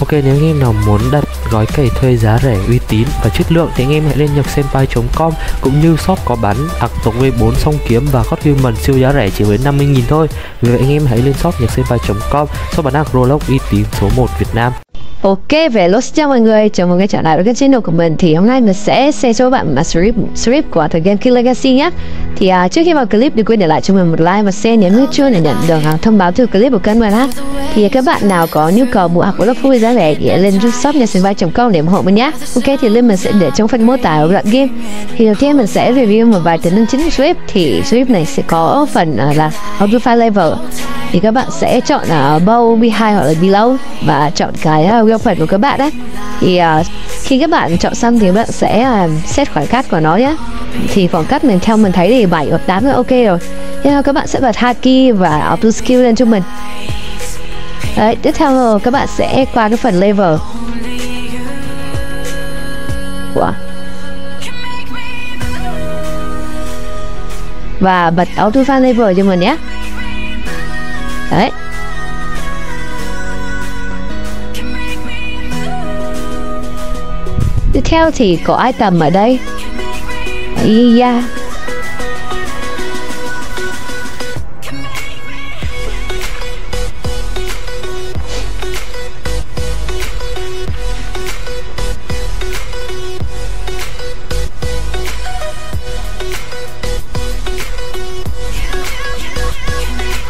Ok, nếu anh em nào muốn đặt gói cày thuê giá rẻ, uy tín và chất lượng thì anh em hãy lên nhập senpai.com cũng như shop có bán ạc tổng V4 song kiếm và God Human siêu giá rẻ chỉ với 50.000 thôi. Vì vậy anh em hãy lên shop nhập senpai.com shop bán ạc Rolex uy tín số 1 Việt Nam. Ok, về Lost xin chào mọi người, chào mừng các trở lại với kênh channel của mình. Thì hôm nay mình sẽ share cho các bạn mà strip, strip của thời game Kill Legacy nhé Thì uh, trước khi vào clip đừng quên để lại cho mình một like và share nhấn nút chuông để nhận được uh, thông báo từ clip của kênh mình ha. Thì các bạn nào có nhu cầu mua học của lớp vui giá rẻ thì lên shop nhà sinh com để ủng hộ mình nhé Ok, thì link mình sẽ để trong phần mô tả của đoạn game. Thì đầu tiên mình sẽ review một vài tính năng chính của strip. Thì strip này sẽ có phần uh, là auto level. Thì các bạn sẽ chọn uh, bow behind hoặc là below và chọn cái uh, wheel phần của các bạn đấy. Thì uh, khi các bạn chọn xong thì các bạn sẽ à, uh, set khoảng cách của nó nhé thì khoảng cách mình theo mình thấy thì 7 hoặc 8 là ok rồi. Thế các bạn sẽ bật haki và auto skill lên cho mình. Đấy, tiếp theo các bạn sẽ qua cái phần level. Wow. Và bật auto fan level cho mình nhé Đấy. Tiếp theo thì có item ở đây? Yeah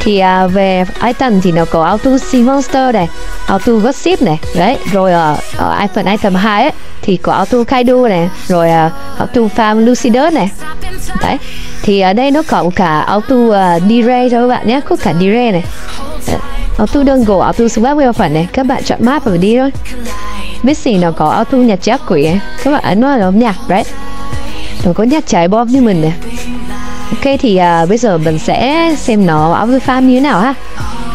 thì à, về item thì nó có auto sea monster này auto gossip này. Đấy rồi ở ở iPhone item 2 ấy thì có auto kaido này rồi uh, auto farm lucidus này. Đấy thì ở đây nó còn cả auto uh, D-Ray cho các bạn nhé có cả D-Ray này. Auto đơn gỗ auto swap weapon phần này. Các bạn chọn map và đi thôi. Biết gì nó có auto nhạc chắc quỷ ấy. các bạn ấn vào nó nhạc right nó có nhạc trái bom như mình này. Ok thì uh, bây giờ mình sẽ xem nó Auto farm như thế nào ha.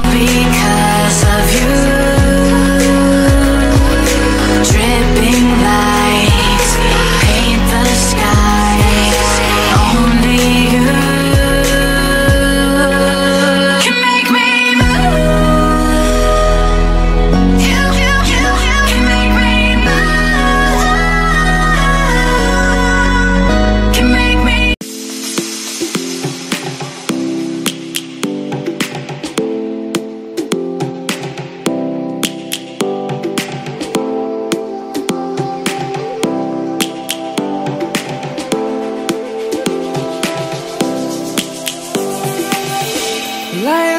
Because of you.